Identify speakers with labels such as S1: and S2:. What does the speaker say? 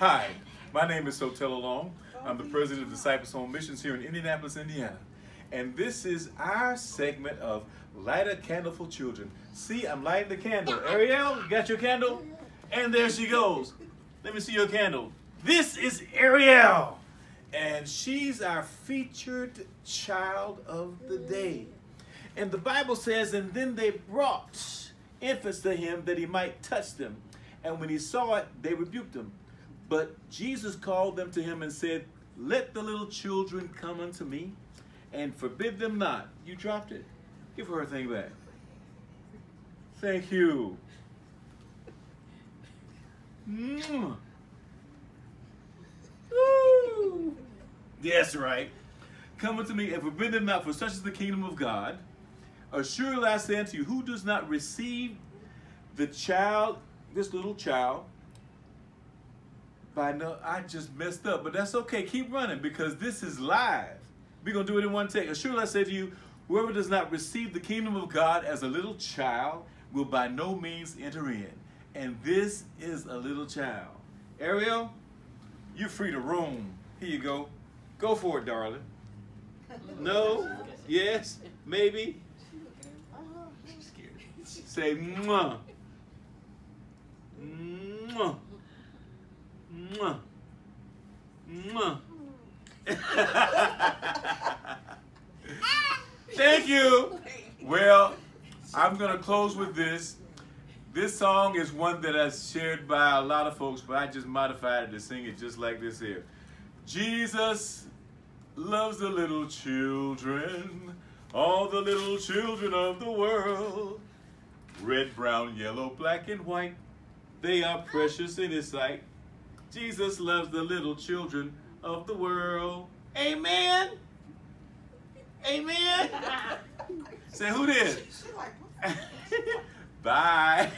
S1: Hi, my name is Sotello Long. I'm the president of Disciples Home Missions here in Indianapolis, Indiana. And this is our segment of Light a Candle for Children. See, I'm lighting the candle. Arielle, you got your candle? And there she goes. Let me see your candle. This is Arielle. And she's our featured child of the day. And the Bible says, and then they brought infants to him that he might touch them. And when he saw it, they rebuked him. But Jesus called them to him and said, Let the little children come unto me and forbid them not. You dropped it. Give her her thing back. Thank you. That's right. Come unto me and forbid them not, for such is the kingdom of God. Assuredly I say unto you, who does not receive the child, this little child, by no, I just messed up, but that's okay. Keep running because this is live. We're going to do it in one take. Assuredly I say to you, whoever does not receive the kingdom of God as a little child will by no means enter in. And this is a little child. Arielle, you're free to roam. Here you go. Go for it, darling. No? Yes? Maybe? Say mwah. Mwah. Mwah. Mwah. Thank you. Well, I'm going to close with this. This song is one that is shared by a lot of folks, but I just modified it to sing it just like this here. Jesus loves the little children, all the little children of the world. Red, brown, yellow, black, and white, they are precious in his sight. Jesus loves the little children of the world. Amen. Amen. Say who did? Bye.